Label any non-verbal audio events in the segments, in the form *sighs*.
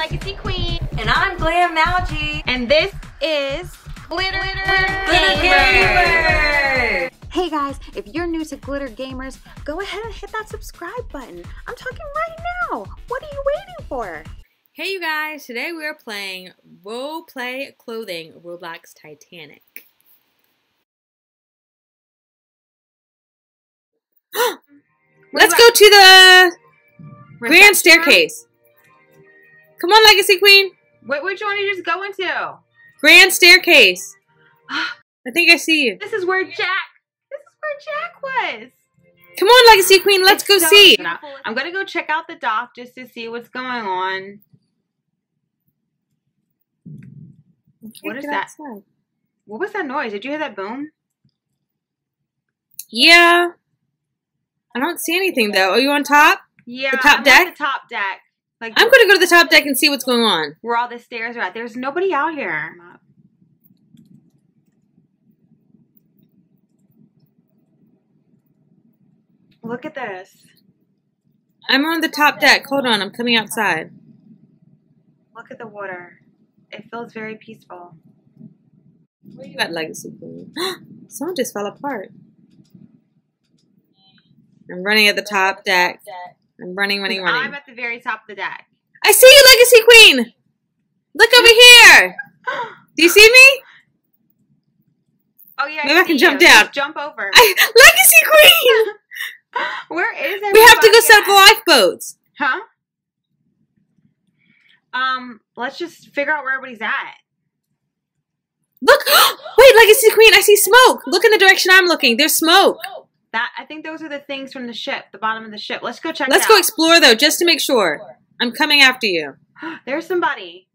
Legacy Queen. And I'm Glam Malgie. And this is Glitter, Glitter, Glitter Gamer. Hey guys, if you're new to Glitter Gamers, go ahead and hit that subscribe button. I'm talking right now. What are you waiting for? Hey you guys, today we are playing Role Play Clothing Roblox Titanic. *gasps* Let's go to the *gasps* grand staircase. Come on, Legacy Queen. What which one are you just going to? Grand staircase. *gasps* I think I see you. This is where Jack. This is where Jack was. Come on, Legacy Queen. Let's It's go so see. beautiful. I'm gonna go check out the dock just to see what's going on. What is that? outside. What was that noise? Did you hear that boom? Yeah. I don't see anything though. Are you on top? Yeah, The top I'm deck? the top deck. Like I'm going to go to the top deck and see what's going on. where all the stairs are at. There's nobody out here. Look at this. I'm on the top deck. Hold on, I'm coming outside. Look at the water. It feels very peaceful. Where you at, Legacy Queen? *gasps* Someone just fell apart. I'm running at the top deck. I'm running, running, running. I'm at the very top of the deck. I see you, Legacy Queen! Look over here! *gasps* Do you see me? Oh yeah, Maybe I can jump you. down. Just jump over. I, Legacy Queen! *laughs* Where is everybody? We have to go set up the lifeboats. Huh? Um, let's just figure out where everybody's at. Look! *gasps* Wait, Legacy Queen, I see smoke! Look in the direction I'm looking. There's smoke. That I think those are the things from the ship, the bottom of the ship. Let's go check. Let's go explore, though, just to make sure. I'm coming after you. *gasps* There's somebody.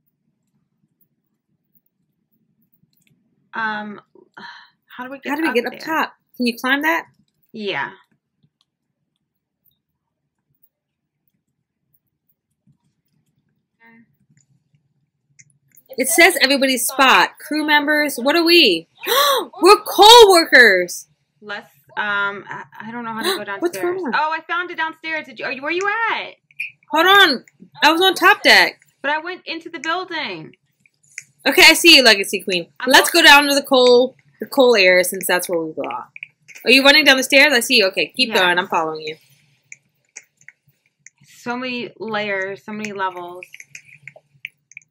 Um, how do we get? How do we up get up there? top? Can you climb that? Yeah. It says everybody's spot. Crew members. What are we? *gasps* We're coal workers. Let's. Um, I, don't know how to go downstairs. What's on? Oh, I found it downstairs. Did you? Are you? Where you at? Hold on. I was on top deck. But I went into the building. Okay, I see you, Legacy Queen. I'm Let's go down to the coal, the coal area since that's where we belong. Are you running down the stairs? I see you. Okay, keep Yes. going. I'm following you. So many layers, so many levels.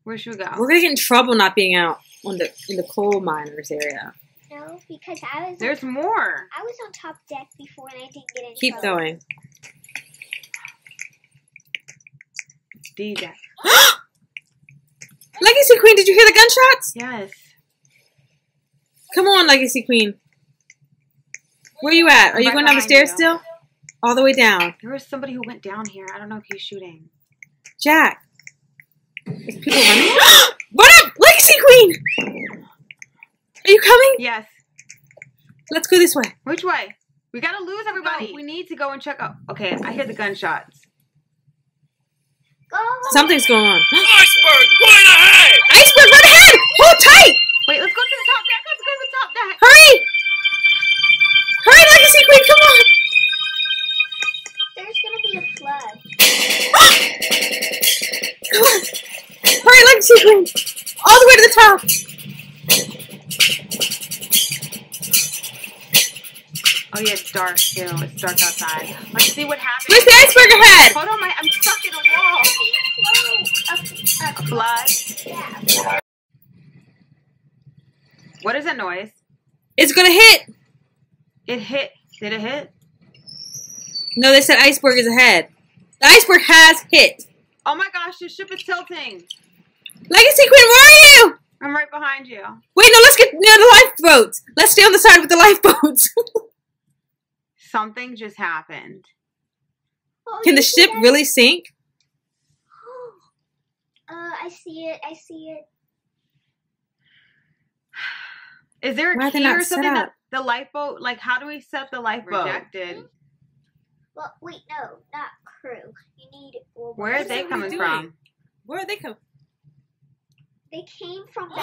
Where should we go? We're gonna get in trouble not being out on the in the coal miners area. No, because I was There's more. I was on top deck before and I didn't get in Keep trouble. going. DJ. *gasps* Legacy Queen, did you hear the gunshots? Yes. Come on, Legacy Queen. Where are you at? Are you going down the stairs you. still? All the way down. There was somebody who went down here. I don't know if he's shooting. Jack. There's people *gasps* running. *gasps* Run up! Legacy Queen! Are you coming? Yes. Let's go this way. Which way? We gotta lose everybody. We need to go and check out. Okay, I hear the gunshots. Go. Something's going on. *gasps* Iceberg, going ahead! Iceberg, run ahead! Hold tight! Wait, let's go to the top deck. Let's go to the top deck. Hurry! Hurry, Legacy Queen, come on! There's gonna be a flood. Come *gasps* on! Hurry, Legacy Queen! All the way to the top! Oh yeah, it's dark too. It's dark outside. Let's see what happens. Where's the iceberg ahead? Hold on, my, I'm stuck in a wall. A flood. yeah. What is that noise? It's gonna hit! It hit. Did it hit? No, they said iceberg is ahead. The iceberg has hit. Oh my gosh, the ship is tilting. Legacy Queen, where are you? I'm right behind you. Wait, no, let's get near the lifeboats. Let's stay on the side with the lifeboats. *laughs* Something just happened. Oh, Can the ship that? really sink? *gasps* Uh, I see it. I see it. Is there a Why key or something that the lifeboat? Like, how do we set the lifeboat? Rejected. Well, wait, no, not crew. You need. Well, Where are they it? coming doing? from? Where are they coming? They came from *gasps* the. Oh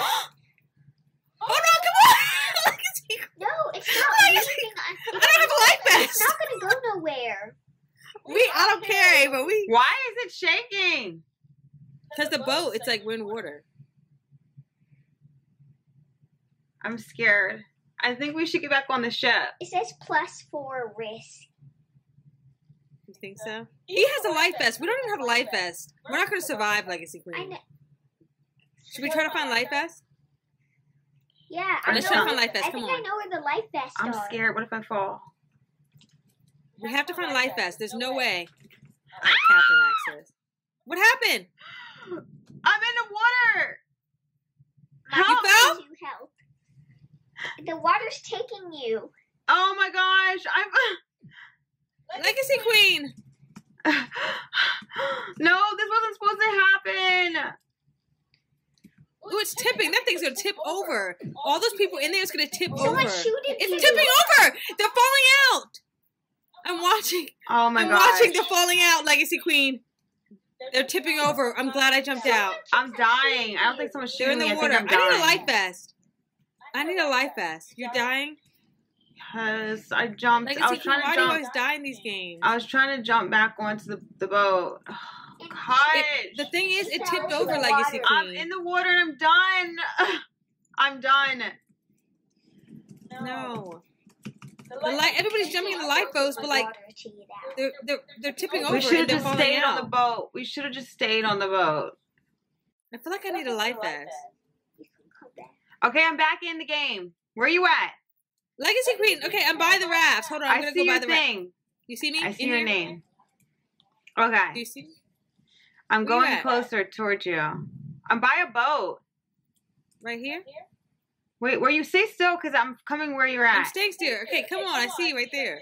no, come on! Legacy Queen. No, it's not Legacy- moving. I, I don't have a life It's vest. not gonna go nowhere. We, I don't care, Ava. We. Why is it shaking? Because the boat, it's like we're in water. I'm scared. I think we should get back on the ship. It says plus four risk. You think so? He has a life vest. We don't even have a life vest. We're not going to survive, Legacy I Queen. know. Should we try to find life vest? Yeah, I Let's know. try to find life vest. I Come think I know where the life vests I'm are. scared. What if I fall? We have to find life vest. There's no way. Oh, captain access. What happened? I'm in the water. Mom Help! fell? needs you help. The water's taking you. Oh my gosh. I'm. *laughs* Legacy Queen. *sighs* no, this wasn't supposed to happen. Oh, it's tipping. That thing's going to tip over. All those people in there is going to tip over. Someone shooting It's you. tipping over. They're falling out. I'm watching. Oh my god! I'm gosh. watching. They're falling out, Legacy Queen. They're tipping over. I'm glad I jumped out. I'm dying. I don't think someone's They're in the me. water. I I think I'm dying. need a life vest. I need a life vest. You're dying? Because I jumped. Legacy I was Queen, trying why to do you jump. always die in these games? I was trying to jump back onto the, the boat. Oh, gosh. It- the thing is, it tipped over, Legacy water. I'm Queen. in the water and I'm done. *laughs* I'm done. No. The light, everybody's jumping in the lifeboats, but like Water to you now. they're they're they're tipping over We should have just falling stayed on the boat. We should have just stayed on the boat. I feel like I need a life vest. You can come back. Okay, I'm back in the game. Where are you at? Legacy Queen. Okay, I'm by the rafts. Hold on, I'm I gonna see go by your the raft. thing. You see me? I see in your here? name. Do Okay, you see? me? I'm Where going closer towards you. I'm by a boat. Right here. Wait, where you stay still because I'm coming where you're at. I'm staying still. Okay, come on. I see you right there.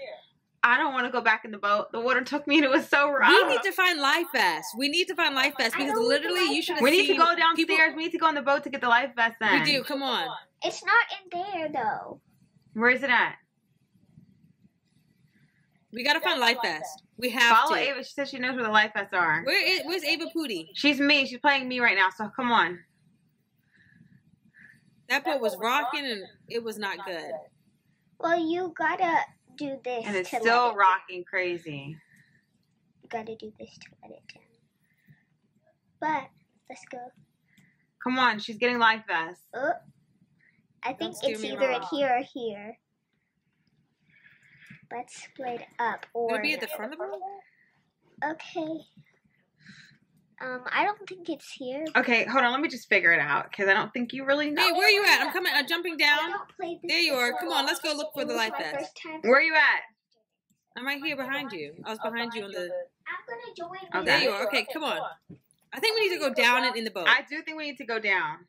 I don't want to go back in the boat. The water took me and it was so rough. We need to find life vests. We need to find life vests because know where the literally you should have we need to go downstairs. people- We need to go on the boat to get the life vest then. We do. Come on. It's not in there though. Where is it at? We gotta find life vests. We have Follow to. Ava. She said she knows where the life vests are. Where is, where's Ava Pooty? She's me. She's playing me right now. So come on. That boat was rocking and it was not good. Well, you gotta do this. And it's to still let it rocking crazy. You gotta do this to let it down. But let's go. Come on. She's getting life vests. Oh, I think steer it's either wrong. here or here. Let's split up or. Gonna be at the front of the boat? Okay. Um, I don't think it's here. Okay, hold on. Let me just figure it out because I don't think you really know. Hey, where are you at? I'm coming. I'm jumping down. don't play this There you are. Come on, let's go look for the was life my vest. Where are you at? I'm right here behind you. I was behind you on the. I'm gonna join Okay. There you are. Okay, come on. I think we need to go down and in the boat. I do think we need to go down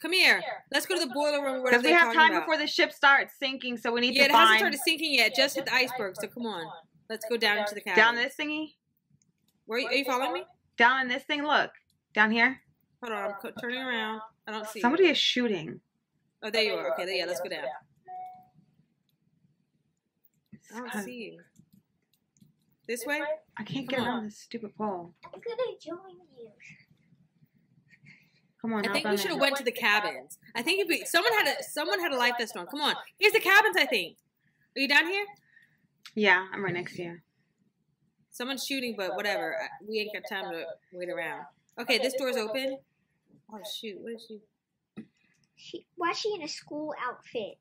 Come here. Let's go to the boiler room. because we have time about. before the ship starts sinking. So we need Yeah, to it hasn't started sinking yet. Just hit the iceberg. So come on. Let's go down into the cabin. down this thingy. Where are you, are you following me? Down in this thing. Look down here. Hold on. I'm co- turning around. I don't see. Somebody you. is shooting. Oh, there you are. Okay. There, yeah. Let's go down. I don't see you. This way? I can't Come get on. around this stupid pole. I'm gonna join you. Come on. I think we should have went to the cabins. I think if we someone had a someone had a life vest on. Come on. Here's the cabins. I think. Are you down here? Yeah, I'm right next to you. Someone's shooting, but whatever. We ain't got time to wait around. Okay, this door's open. Oh shoot! What is she? She, why is she in a school outfit?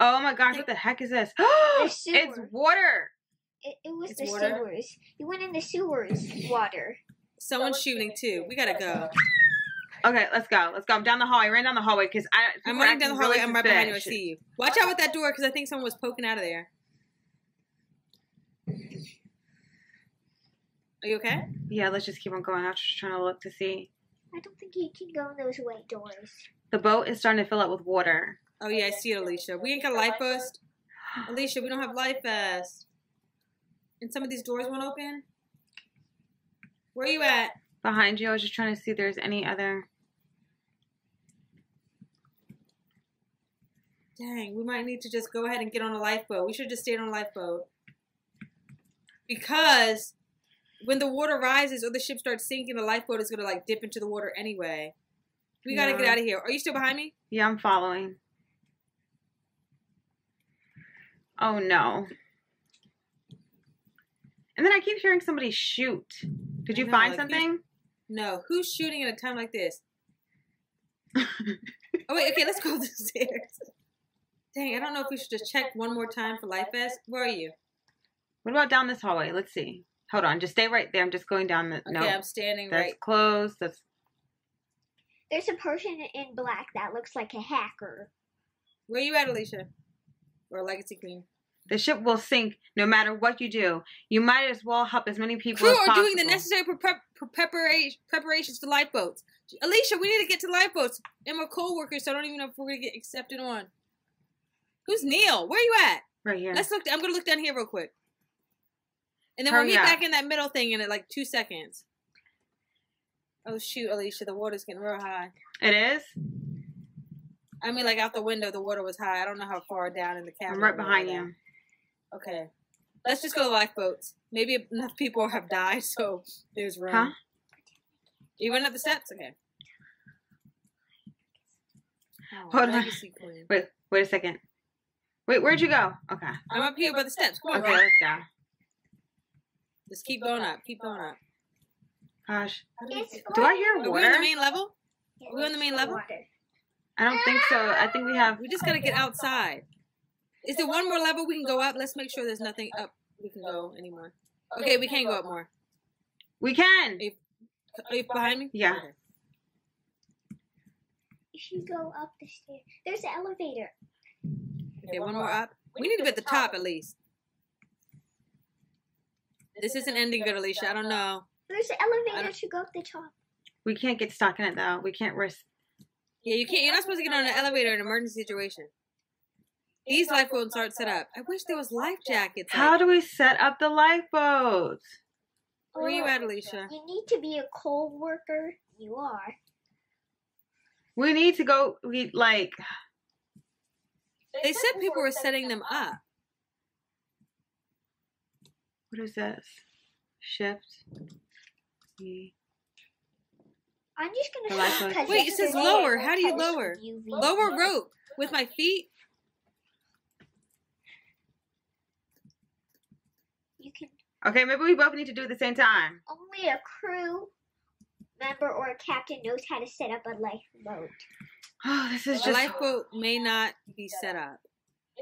Oh my gosh, what the heck is this? *gasps* it's water. It, it was It's the water? sewers. You went in the sewers water. Someone's shooting too. We gotta go. Okay, let's go. Let's go. I'm down the hallway. I ran down the hallway because I. I'm running down the hallway. really I'm right behind you. I see you. Watch out with that door because I think someone was poking out of there. Are you okay? Yeah, let's just keep on going. I'm just trying to look to see. I don't think you can go in those white doors. The boat is starting to fill up with water. Oh yeah, I see it, Alicia. We ain't got a life vest. Alicia, we don't have life vest. And some of these doors won't open. Where are you at? Behind you, I was just trying to see if there's any other. Dang, we might need to just go ahead and get on a lifeboat. We should have just stayed on a lifeboat. Because when the water rises or the ship starts sinking, the lifeboat is gonna like dip into the water anyway. We gotta Yeah. get out of here. Are you still behind me? Yeah, I'm following. Oh no. And then I keep hearing somebody shoot. Did you oh, know, find like, something? No. Who's shooting at a time like this? *laughs* oh wait. Okay, let's go *laughs* up the stairs. Dang, I don't know if we should just check one more time for life vest. Where are you? What about down this hallway? Let's see. Hold on, just stay right there. I'm just going down the. Okay, no, I'm standing that's right. closed. That's There's a person in black that looks like a hacker. Where are you at, Alicia? Or Legacy Queen? the ship will sink no matter what you do. You might as well help as many people Crew as are possible. doing the necessary pre- pre- pre- preparations for lifeboats. Alicia, we need to get to lifeboats. And we're co-workers, so I don't even know if we're gonna get accepted on. Who's Neil? Where are you at? right here. Let's look. I'm gonna look down here real quick. And then we'll get up. back in that middle thing in like two seconds. Oh shoot, Alicia, the water's getting real high. It is. I mean, like out the window, the water was high. I don't know how far down in the cabin. I'm right behind you. Okay. Let's just go to lifeboats. Maybe enough people have died, so there's room. Huh? You went up the steps? Okay. Oh, Hold on. Wait, wait a second. Wait, where'd you go? Okay. I'm up here by the steps. Come on, Okay, Ron. let's go. Just keep going up. Keep going up. Gosh, do I hear Are we on water? the main level? Are we on the main level? I don't think so. I think we have. We just gotta get outside. Is there one more level we can go up? Let's make sure there's nothing up we can go anymore. Okay, we can't go up more. We can. Are you behind me? Yeah. Okay. You should go up the stairs. There's an elevator. Okay, one more up. We need to be at the top at least. This isn't ending good, Alicia. I don't know. There's an elevator to go up the top. We can't get stuck in it though. We can't risk. Yeah, you can't. You're not supposed to get on an elevator in an emergency situation. These lifeboats aren't set up. I wish there was life jackets. How Like, do we set up the lifeboats? where are you at, Alicia? You need to be a coal worker. You are. We need to go. We like. They said people were setting them up. What is this? Shift. E. I'm just gonna. lifeboat. Wait, it says lower. How do you lower? UV. Lower rope with my feet. You can Okay, maybe we both need to do it at the same time. only a crew member or a captain knows how to set up a lifeboat. Oh, this is The just. lifeboat may not be set up.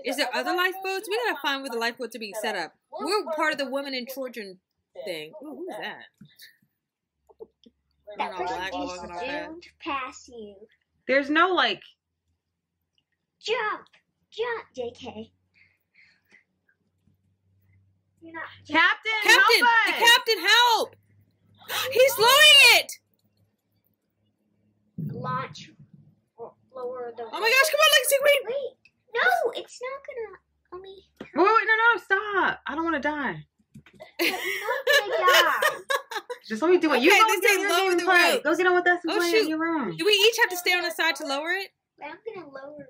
Is there other lifeboats? We gotta find where the lifeboats are being set up. We're part of the women and children thing. Ooh, who's that? That person black just walking all that. zoomed past you. There's no like. Jump! Jump, JK. You're not. Captain, Captain, help the us! captain, help! *gasps* He's lowering it. launch or lower the. Oh my gosh! Come on, Legacy Queen. Wait, no, it's not gonna. Let me. Wait, wait, no, no, stop! I don't want to die. You're not gonna die. Just let me do it. You Okay, go they and get in lower game the play. rope. Go get on with us and Oh, play shoot. in your room. Do we each have to stay on the side to lower it? But I'm gonna lower.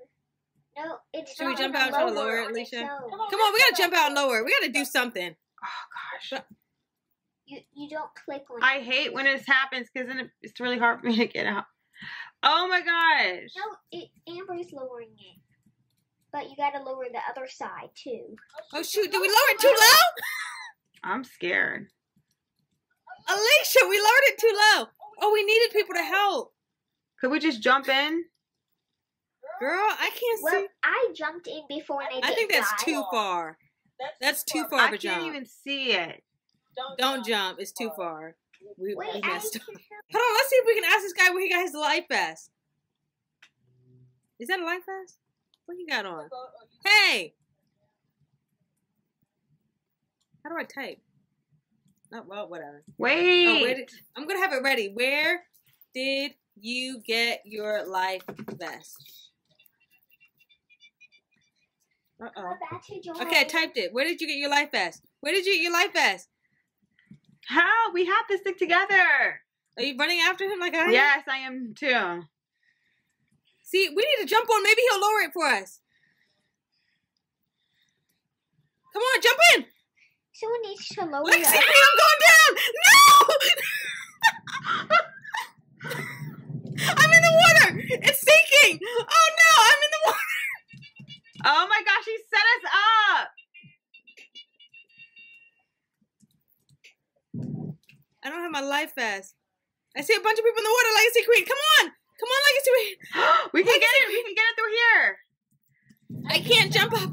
No, it's Should we jump out and try to lower lower it, on its Alicia? own. Come on, we gotta jump out and lower it. We gotta do something. Oh gosh. You you don't click on. I hate when this happens because then it- it's really hard for me to get out. Oh my gosh. No, it Amber's lowering it. But you gotta lower the other side too. Oh shoot! Did we lower it too low? I'm scared. Alicia, we lowered it too low. Oh, we needed people to help. Could we just jump in? Girl, I can't Well, see. I jumped in before and I I didn't think that's die. too far. That's too far I of a can't even see it. Don't jump. It's too far. We, Wait, we I messed up. Hold on. Let's see if we can ask this guy where he got his life vest. Is that a life vest? What you got on? Hey! How do I type? Oh, well, whatever. Wait. Oh, where did, I'm gonna have it ready. Where did you get your life vest? Uh oh. We're about to join. Okay, I typed it. Where did you get your life vest? Where did you get your life vest? How? We have to stick together. Are you running after him like I am? Yes, I am too. See, we need to jump on. Maybe he'll lower it for us. Come on, jump in. Someone needs to lower Lexi, the. I'm going down. No! *laughs* I'm in the water. It's sinking. Oh no, I'm in the water. Oh my gosh, he set us up. I don't have my life vest. I see a bunch of people in the water. Legacy Queen, come on, come on, Legacy Queen. *gasps* we can get it. We can get it through here. I can't jump up.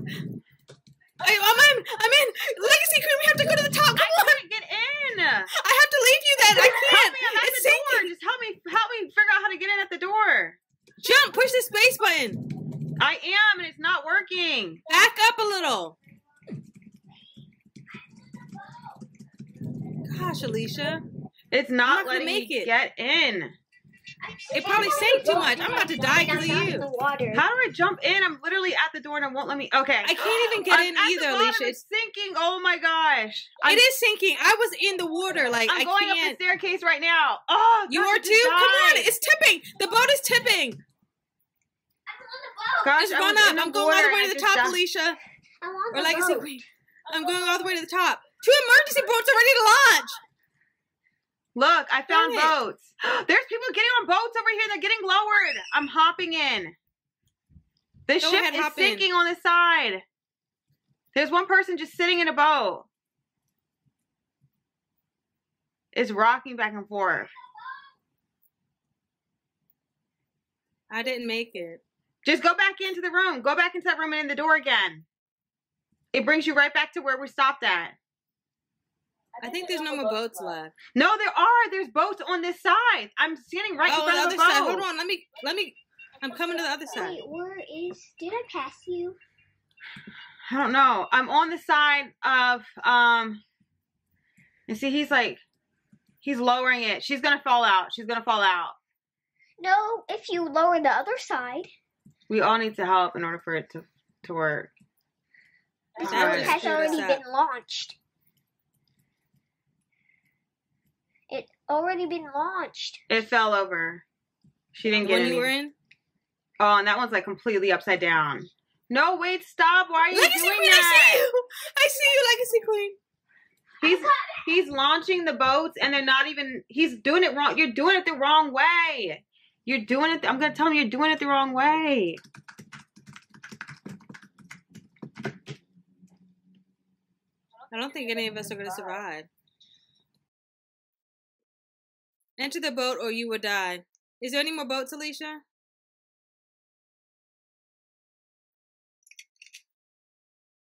I, I'm in. I'm in. Legacy Queen, we have to go to the top. Come I on. can't get in. I have to leave you then. I can't. me! I'm It's the door. Just help me. Help me figure out how to get in at the door. Jump. Push the space button. I am, and it's not working. Back up a little. Gosh, Alicia. It's not not letting make me it. get in. It probably sank too much. I'm about to die because of you. in the water. How do I jump in? I'm literally at the door and it won't let me. Okay. I can't even get I'm in either, Alicia. It's sinking. Oh my gosh. It I'm, is sinking. I was in the water. Like I'm I going up can't. the staircase right now. Oh, You gosh, are too. Come on, it's tipping. The boat is tipping. Gosh, It's I gone was up. in the I'm going all the way to the top, died. Alicia. I'm on Or the Legacy boat. Queen. I'm going all the way to the top. Two emergency boats are ready to launch. Look, I found boats. *gasps* There's people getting on boats over here. They're getting lowered. I'm hopping in. The Go ship ahead, is hop in. sinking on the side. There's one person just sitting in a boat. It's rocking back and forth. I didn't make it. Just go back into the room. Go back into that room and in the door again. It brings you right back to where we stopped at. I think there's no more boats left. No, there are. There's boats on this side. I'm standing right oh, in on the front other of the boat. side. Hold on. Let me. Let me. I'm coming to the other side. Wait, where is? Did I pass you? I don't know. I'm on the side of um and see he's like he's lowering it. She's gonna fall out. She's gonna fall out. No, if you lower the other side. We all need to help in order for it to, to work. The That's boat has already been launched. It already been launched. It fell over. She didn't The get one any. you were in. Oh, and that one's like completely upside down. No, wait, stop. Why are you Legacy doing Queen, that? I see you. I see you, Legacy Queen. He's he's launching the boats and they're not even he's doing it wrong. You're doing it the wrong way. You're doing it I'm gonna tell him you're doing it the wrong way. I don't think any of us are going to survive. Enter the boat or you will die. Is there any more boats, Alicia?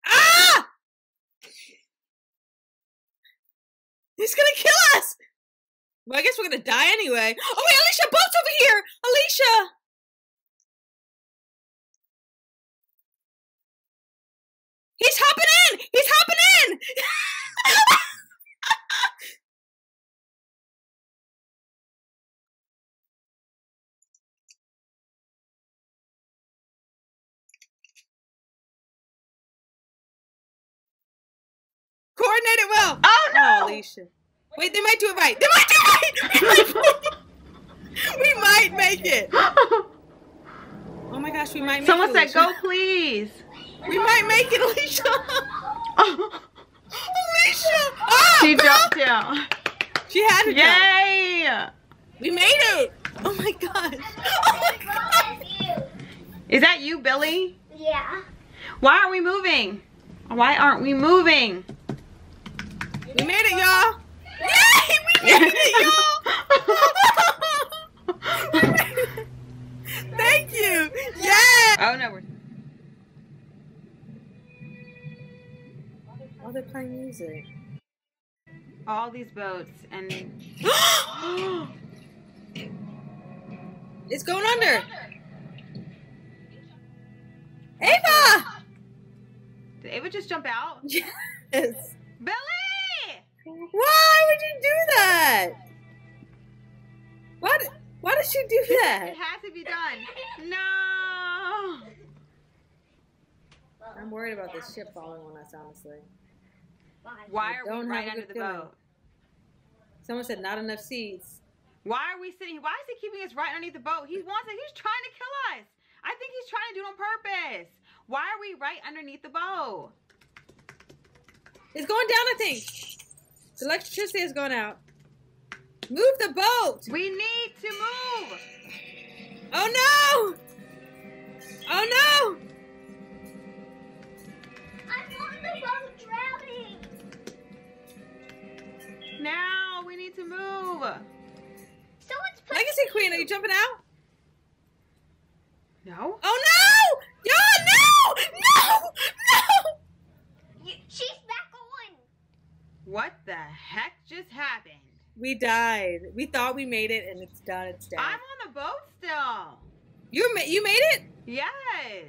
Ah! He's gonna kill us! Well, I guess we're gonna die anyway. Oh wait, Alicia, boat's over here! Alicia! He's hopping in! He's hopping in! *laughs* Coordinate it well. Oh no! Oh, Alicia. Wait, they might do it right. They might do it right. *laughs* *laughs* We might, make it. *laughs* Oh my gosh, we might make it. Someone it. said go please. We might make it, Alicia. Alicia. Oh, she girl. jumped down. She had to jump. We made it. Oh my gosh. Oh my gosh. Is that you, Billy? Yeah. Why aren't we moving? Why aren't we moving? We made it, y'all. Yay! We made it, y'all. *laughs* Thank you. Yeah. Oh no, we're Oh, they're playing music. all these boats and *gasps* It's going under. Ava! did Ava just jump out? Yes. Why would you do that? What? Why did she do that? It has to be done. No. I'm worried about this ship falling on us, honestly. Why are we right under the feeling. boat? Someone said not enough seats. Why are we sitting? Why is he keeping us right underneath the boat? He wants it. He's trying to kill us. I think he's trying to do it on purpose. Why are we right underneath the boat? It's going down, I think. The electricity is going out. Move the boat! We need to move. Oh no! Oh no! I'm on the boat drowning. Now we need to move. Legacy Queen, are you jumping out? No. Oh no! Y'all, no! No! No! You, she's back on. What the heck just happened? We died. We thought we made it, and it's done. It's dead. I'm on the boat still. You ma- you made it? Yes.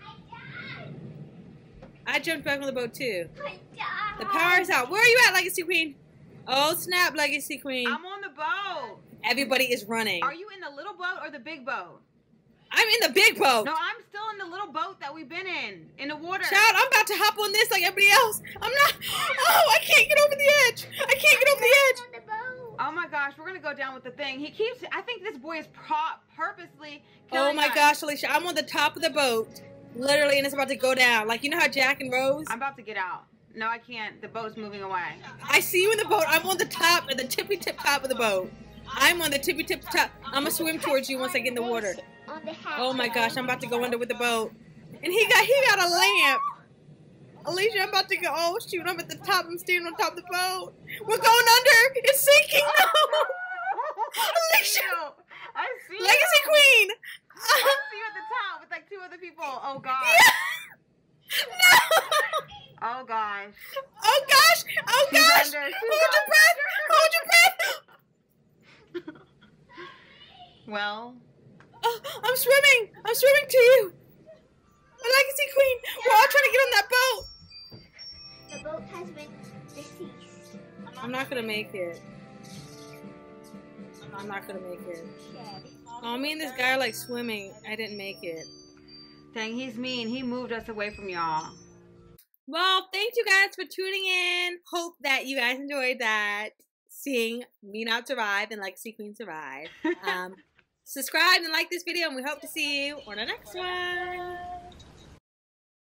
I died. I jumped back on the boat too. I died. The power's out. Where are you at, Legacy Queen? Oh snap, Legacy Queen! I'm on the boat. Everybody is running. Are you in the little boat or the big boat? I'm in the big boat. No, I'm still in the little boat that we've been in, in the water. Child, I'm about to hop on this like everybody else. I'm not. Oh, I can't get over the edge. I can't get over the edge. on the boat. Oh my gosh, we're gonna go down with the thing. He keeps. I think this boy is pro- purposely. Oh my us. gosh, Alicia, I'm on the top of the boat, literally, and it's about to go down. Like you know how Jack and Rose. I'm about to get out. No, I can't. The boat's moving away. I see you in the boat. I'm on the top, at the tippy tip top of the boat. I'm on the tippy tip top. I'm gonna swim towards you once I get in the water. On the hatch. Oh my gosh, I'm about to go under with the boat. And he got he got a lamp. Alicia, I'm about to go. Oh shoot, I'm at the top. I'm standing on top of the boat. We're going under. It's sinking. No. Alicia, *laughs* I see. you. Legacy Queen. I see you at the top with like two other people. Oh gosh. no. Oh gosh. Oh gosh. Oh She's gosh. under. Hold your breath. Hold your breath. *laughs* Well, I'm swimming. I'm swimming to you. Legacy Queen. We're all trying to get on that boat. The boat has been deceased. I'm not gonna make it. I'm not gonna make it. Oh, me and this guy are like swimming. I didn't make it. dang, he's mean. He moved us away from y'all. Well, thank you guys for tuning in. Hope that you guys enjoyed that. Seeing me not survive and Legacy Queen survive. *laughs* Um, subscribe and like this video, and we hope to see you on the next one.